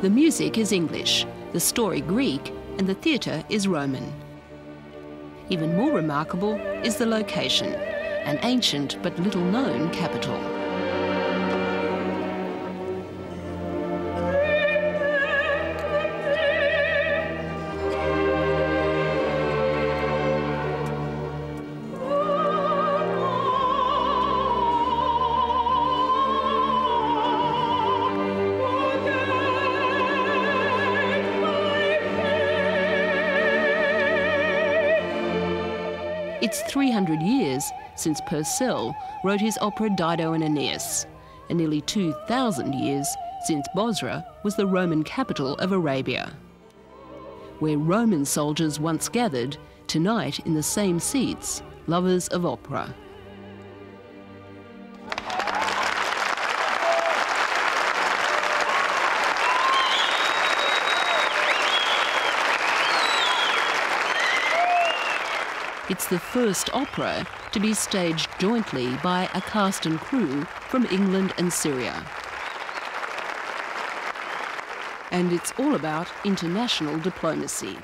The music is English, the story Greek, and the theatre is Roman. Even more remarkable is the location, an ancient but little known capital. It's 300 years since Purcell wrote his opera Dido and Aeneas, and nearly 2,000 years since Bosra was the Roman capital of Arabia. Where Roman soldiers once gathered, tonight in the same seats, lovers of opera. It's the first opera to be staged jointly by a cast and crew from England and Syria. And it's all about international diplomacy.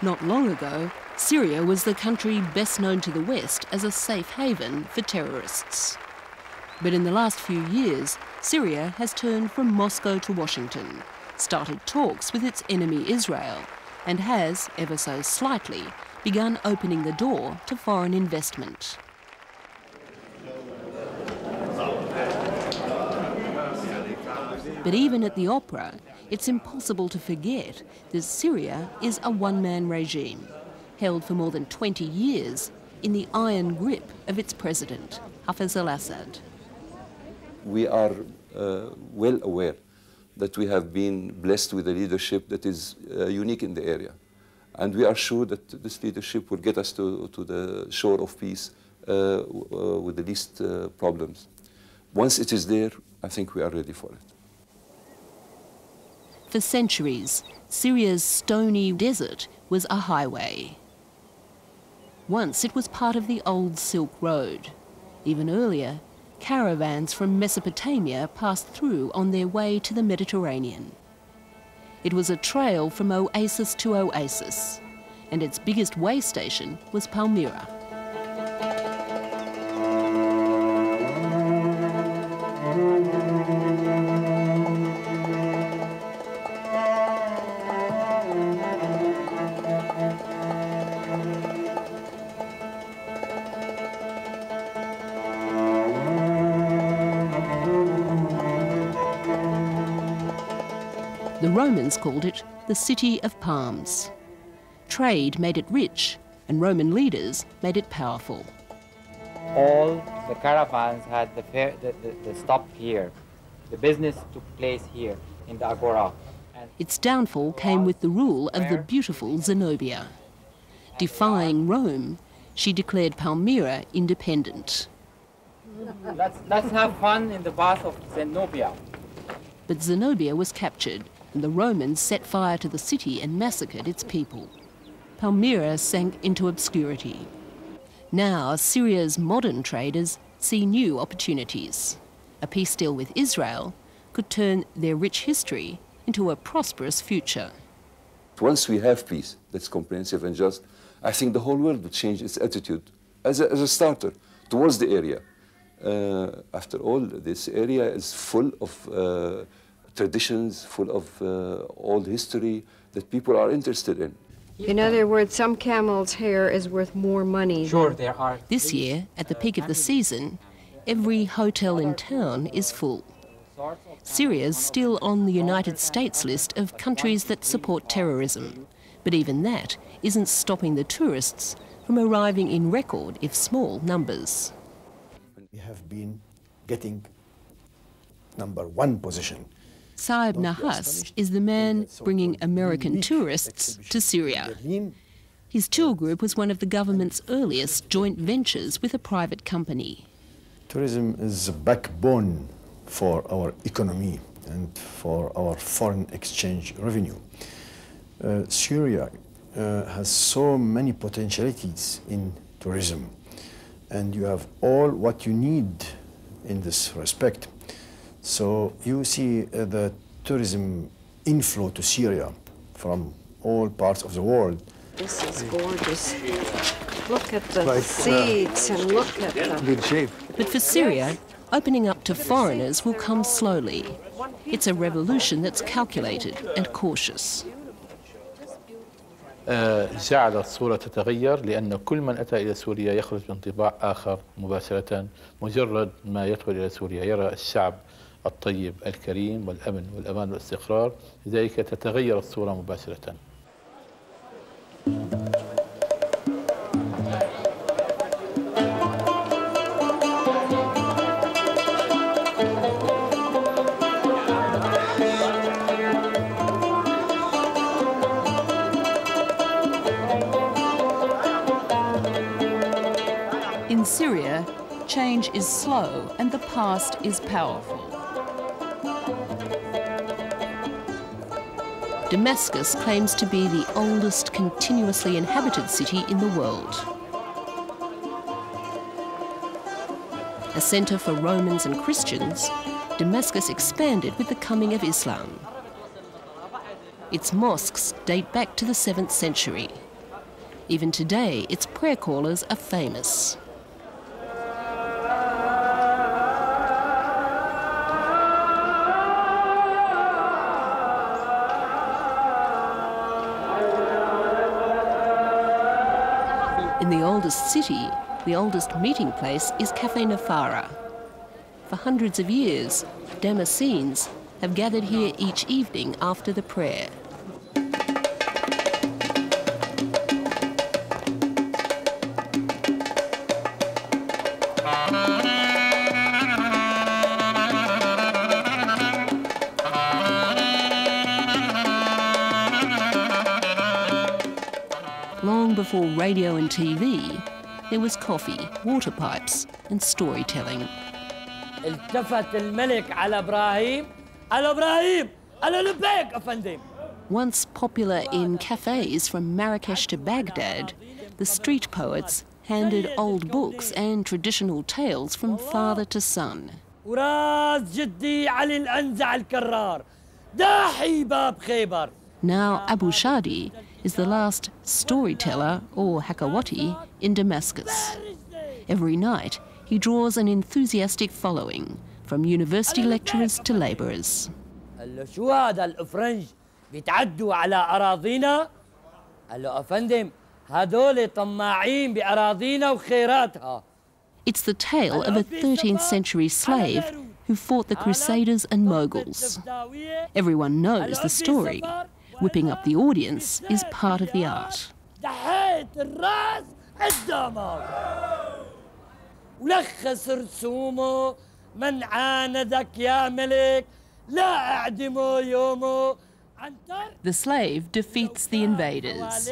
Not long ago, Syria was the country best known to the West as a safe haven for terrorists. But in the last few years, Syria has turned from Moscow to Washington, started talks with its enemy Israel, and has, ever so slightly, begun opening the door to foreign investment. But even at the opera, it's impossible to forget that Syria is a one-man regime, held for more than 20 years in the iron grip of its president, Hafez al-Assad. We are uh, well aware that we have been blessed with a leadership that is uh, unique in the area. And we are sure that this leadership will get us to, to the shore of peace uh, uh, with the least uh, problems. Once it is there, I think we are ready for it. For centuries, Syria's stony desert was a highway. Once it was part of the old Silk Road. Even earlier, caravans from Mesopotamia passed through on their way to the Mediterranean. It was a trail from oasis to oasis, and its biggest way station was Palmyra. The Romans called it the City of Palms. Trade made it rich, and Roman leaders made it powerful. All the caravans had the, fair, the, the, the stop here. The business took place here in the Agora. And Its downfall came with the rule of the beautiful Zenobia. Defying Rome, she declared Palmyra independent. let's, let's have fun in the bath of Zenobia. But Zenobia was captured, and the Romans set fire to the city and massacred its people. Palmyra sank into obscurity. Now, Syria's modern traders see new opportunities. A peace deal with Israel could turn their rich history into a prosperous future. Once we have peace that's comprehensive and just, I think the whole world will change its attitude as a, as a starter towards the area. Uh, after all, this area is full of uh, traditions, full of uh, old history that people are interested in. In other words, some camel's hair is worth more money. Sure, there are. This year, at the peak of the season, every hotel in town is full. Syria's still on the United States list of countries that support terrorism, but even that isn't stopping the tourists from arriving in record, if small, numbers. We have been getting number one position. Saeb Nahas is the man bringing American tourists to Syria. His tour group was one of the government's earliest joint ventures with a private company. Tourism is the backbone for our economy and for our foreign exchange revenue. Uh, Syria uh, has so many potentialities in tourism, and you have all what you need in this respect. So you see uh, the tourism inflow to Syria from all parts of the world. This is gorgeous. Look at the Like, uh, seats and look at the. Good shape. But for Syria, opening up to foreigners will come slowly. It's a revolution that's calculated and cautious. آه، جعل الصورة تتغير لأن كل من أتى إلى سوريا يخرج بانطباع آخر مباشرة مجرد ما يدخل إلى سوريا يرى الشعب الطيب الكريم والأمن والأمان والاستقرار لذلك تتغير الصورة مباشرة In Syria, change is slow and the past is powerful. Damascus claims to be the oldest continuously inhabited city in the world. A centre for Romans and Christians, Damascus expanded with the coming of Islam. Its mosques date back to the 7th century. Even today, its prayer callers are famous. In the oldest city, the oldest meeting place is Cafe Nafara. For hundreds of years, Damascenes have gathered here each evening after the prayer. Long before radio and TV, there was coffee, water pipes, and storytelling. التفت الملك على ابراهيم على ابراهيم على لبيك افندم Once popular in cafes from Marrakesh to Baghdad, the street poets handed old books and traditional tales from father to son. وراس جدي علي الانزع الكرار داحي باب خيبر Now Abu Shadi is the last storyteller, or Hakawati, in Damascus. Every night, he draws an enthusiastic following, from university lecturers to labourers. قال له شو هذا الافرنج بيتعدوا على اراضينا قال له افندم هذول طماعين باراضينا وخيراتها It's the tale of a 13th century slave who fought the Crusaders and Moguls. Everyone knows the story. Whipping up the audience is part of the art. دحيت الراس قدامك ولخص رسومه من عاندك يا ملك لا اعدمه يومه عن ترك The slave defeats the invaders.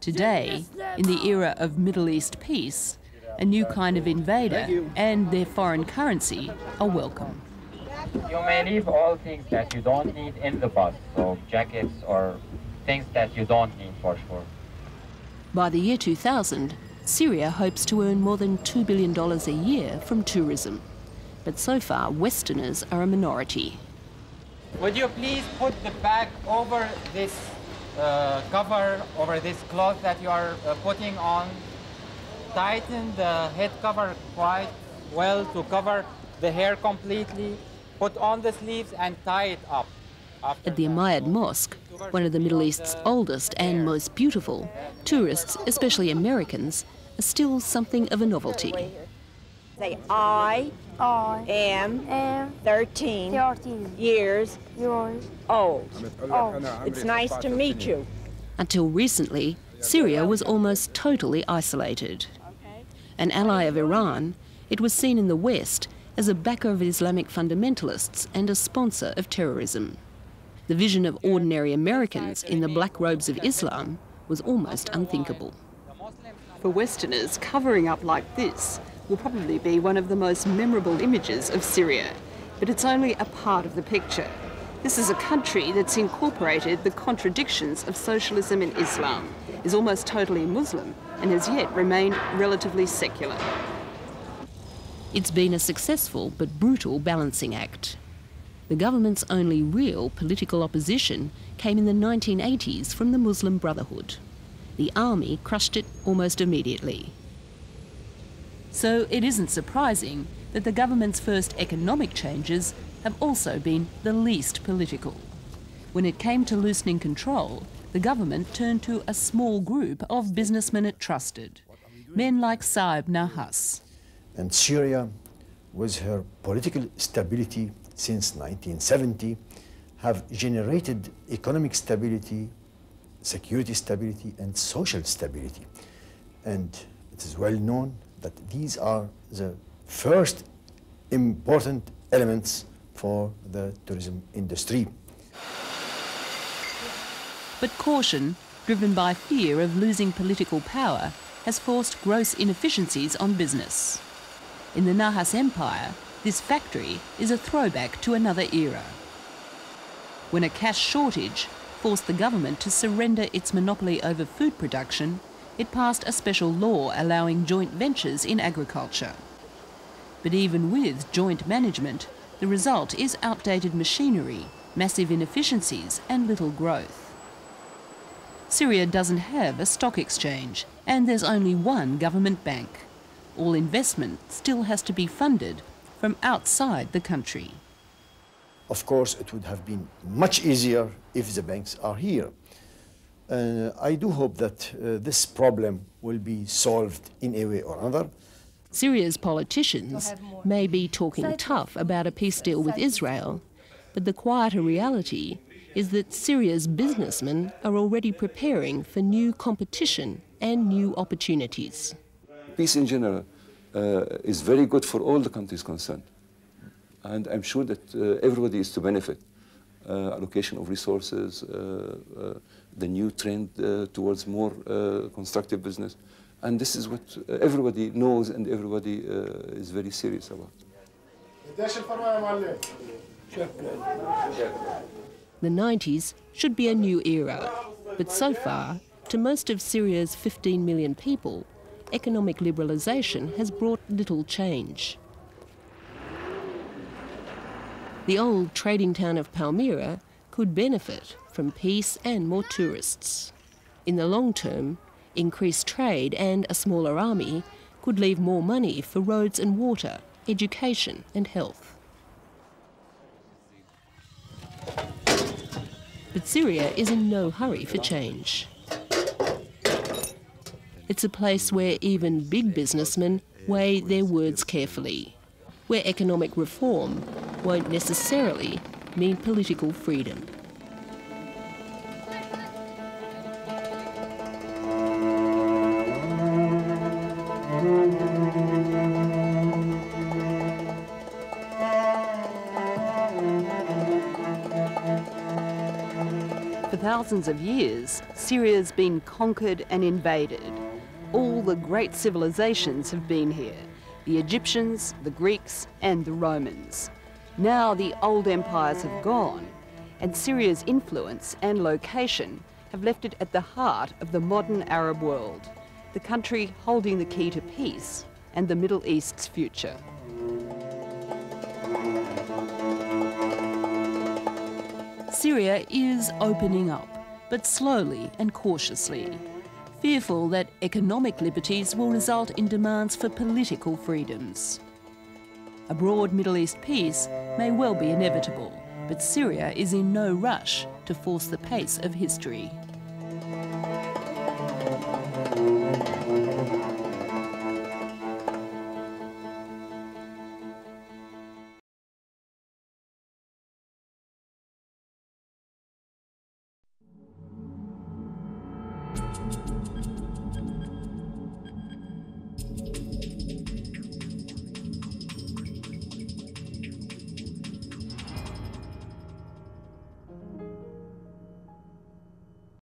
Today, in the era of Middle East peace, a new kind of invader and their foreign currency are welcome. You may leave all things that you don't need in the bus, so jackets or things that you don't need for sure. By the year 2000, Syria hopes to earn more than $2 billion a year from tourism. But so far, Westerners are a minority. Would you please put the bag over this uh, cover, over this cloth that you are uh, putting on? Tighten the head cover quite well to cover the hair completely. Put on the sleeves and tie it up. After At the that. Umayyad Mosque, one of the Middle East's oldest and most beautiful, tourists, especially Americans, are still something of a novelty. Say, I I am am 13 13 years years old. old. It's nice to meet you. Until recently, Syria was almost totally isolated. An ally of Iran, it was seen in the West as a backer of Islamic fundamentalists and a sponsor of terrorism. The vision of ordinary Americans in the black robes of Islam was almost unthinkable. For Westerners, covering up like this will probably be one of the most memorable images of Syria, but it's only a part of the picture. This is a country that's incorporated the contradictions of socialism and Islam, is almost totally Muslim, and has yet remained relatively secular. It's been a successful but brutal balancing act. The government's only real political opposition came in the 1980s from the Muslim Brotherhood. The army crushed it almost immediately. So it isn't surprising that the government's first economic changes have also been the least political. When it came to loosening control, the government turned to a small group of businessmen it trusted, men like Saeb Nahas. And Syria, with her political stability since 1970, have generated economic stability, security stability, and social stability. And it is well known that these are the first important elements for the tourism industry. But caution, driven by fear of losing political power, has forced gross inefficiencies on business. In the Nahas Empire, this factory is a throwback to another era. When a cash shortage forced the government to surrender its monopoly over food production, it passed a special law allowing joint ventures in agriculture. But even with joint management, the result is outdated machinery, massive inefficiencies, and little growth. Syria doesn't have a stock exchange, and there's only one government bank. All investment still has to be funded from outside the country. Of course, it would have been much easier if the banks are here. Uh, I do hope that uh, this problem will be solved in a way or another. Syria's politicians may be talking tough about a peace deal with Israel, but the quieter reality is that Syria's businessmen are already preparing for new competition and new opportunities. Peace in general uh, is very good for all the countries concerned. And I'm sure that uh, everybody is to benefit. Uh, allocation of resources, the new trend towards more constructive business. And this is what everybody knows and everybody is very serious about. The 90s should be a new era, but so far, to most of Syria's 15 million people, economic liberalisation has brought little change. The old trading town of Palmyra could benefit from peace and more tourists. In the long term, increased trade and a smaller army could leave more money for roads and water, education and health. But Syria is in no hurry for change. It's a place where even big businessmen weigh their words carefully, where economic reform won't necessarily mean political freedom. For thousands of years, Syria's been conquered and invaded. All the great civilizations have been here the Egyptians, the Greeks, and the Romans. Now the old empires have gone, and Syria's influence and location have left it at the heart of the modern Arab world, the country holding the key to peace and the Middle East's future. Syria is opening up, but slowly and cautiously, fearful that economic liberties will result in demands for political freedoms. A broad Middle East peace may well be inevitable, but Syria is in no rush to force the pace of history.